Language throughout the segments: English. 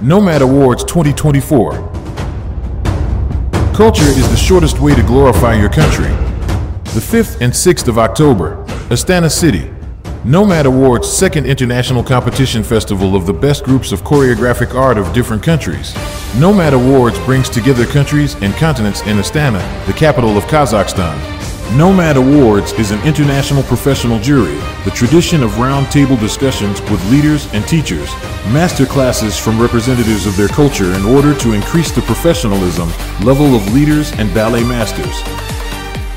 Nomad Awards 2024. Culture is the shortest way to glorify your country. The 5th and 6th of October, Astana City. Nomad Awards second international competition festival of the best groups of choreographic art of different countries. Nomad Awards brings together countries and continents in Astana, the capital of Kazakhstan. Nomad Awards is an international professional jury, the tradition of roundtable discussions with leaders and teachers, master classes from representatives of their culture in order to increase the professionalism level of leaders and ballet masters.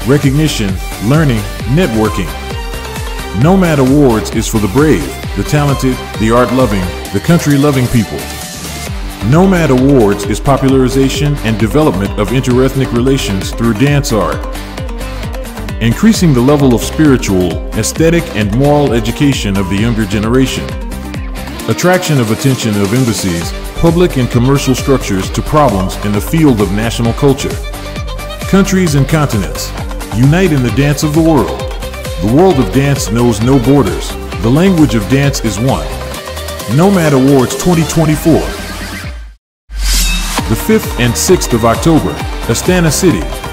Recognition, learning, networking. Nomad Awards is for the brave, the talented, the art-loving, the country-loving people. Nomad Awards is popularization and development of interethnic relations through dance art. Increasing the level of spiritual, aesthetic, and moral education of the younger generation. Attraction of attention of embassies, public and commercial structures to problems in the field of national culture. Countries and continents unite in the dance of the world. The world of dance knows no borders. The language of dance is one. Nomad Awards 2024. The 5th and 6th of October, Astana City,